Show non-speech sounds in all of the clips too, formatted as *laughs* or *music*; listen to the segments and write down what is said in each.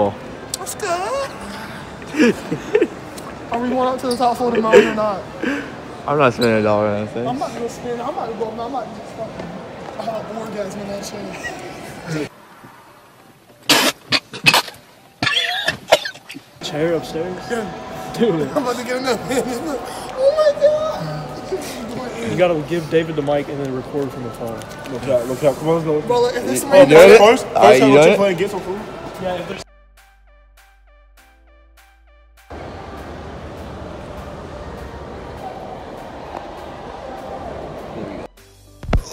Ball. What's good? *laughs* Are we going up to the top floor tomorrow or not? I'm not spending a dollar on that thing. I'm about to go spin. I'm about to go. I'm about to just fucking uh, orgasm in that shit. Chair upstairs? Yeah. Dude, I'm about to get enough. oh my god. you gotta give David the mic and then record from the phone. Look out, look out. Come on, let's go. Bro, like, if this Oh, man doing it? first, first Alright, time you go doing to it? play and get some food. Yeah, if there's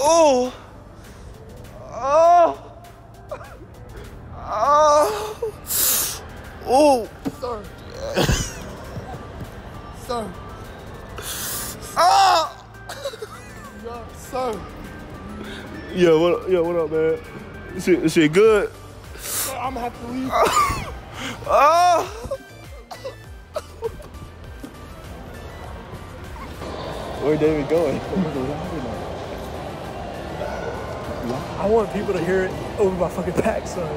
Oh. Oh. Oh. Oh. Sir. sir. Oh. Yeah, sir. Yeah, what, yeah, what up, man? Shit, shit good. I'm gonna have to leave. Oh. Where David going? *laughs* I want people to hear it over my fucking pack, son.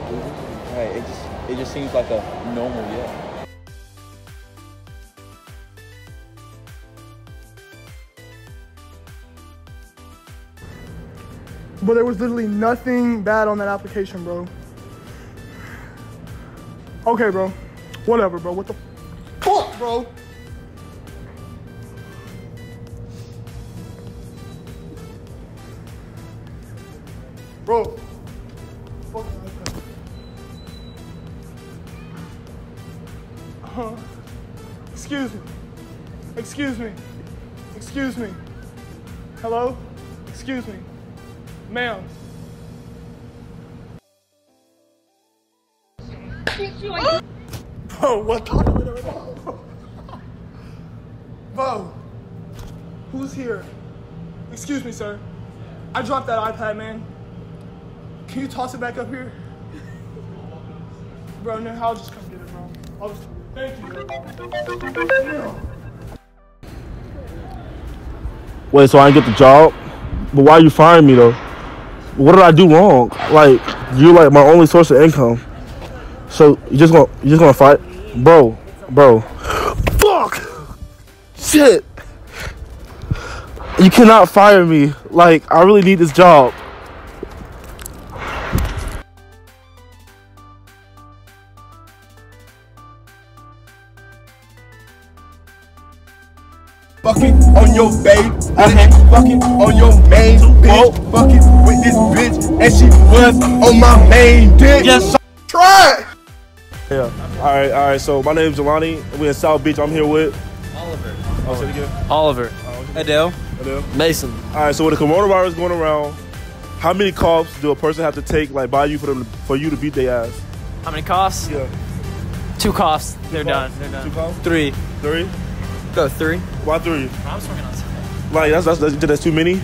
Right. It just it just seems like a normal yeah. But there was literally nothing bad on that application, bro. Okay, bro. Whatever, bro. What the fuck, bro? Bro. Fuck that. Uh, excuse me. Excuse me. Excuse me. Hello? Excuse me. Ma'am. Bro, what the *laughs* Bro, who's here? Excuse me, sir. I dropped that iPad, man. Can you toss it back up here? Bro, no, I'll just come get it, bro. I'll just Thank you. Wait, so I didn't get the job? But why are you firing me though? What did I do wrong? Like you're like my only source of income. So you just gonna you just gonna fight, bro, bro. Fuck, shit. You cannot fire me. Like I really need this job. Fucking on your babe, fucking on your main bitch, fucking with this bitch, and she was on my main dick. Yes. Try. Yeah. All right, all right. So my name's Jelani. We in South Beach. I'm here with Oliver. Oh, say it again. Oliver. Oh, Adele. Adele. Mason. All right. So with the coronavirus going around, how many coughs do a person have to take like by you for them for you to beat their ass? How many coughs? Yeah. Two coughs. They're coughs? done. They're done. Two coughs. Three. Three. Go three. Why three? I'm swinging on something. Like that's that's that's, that's too many.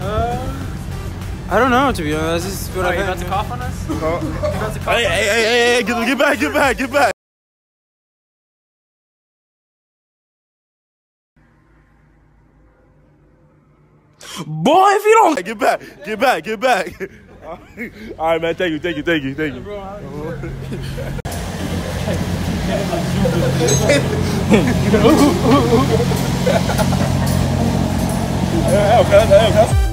Um, I don't know, to be honest. This is what Are I've you about to cough on us? Hey, hey, hey, hey, hey, get, get back, get back, get back. Boy, if you don't get back, get back, get back. *laughs* All right, man. Thank you, thank you, thank you, thank you. *laughs* Hey, okay, hey, okay.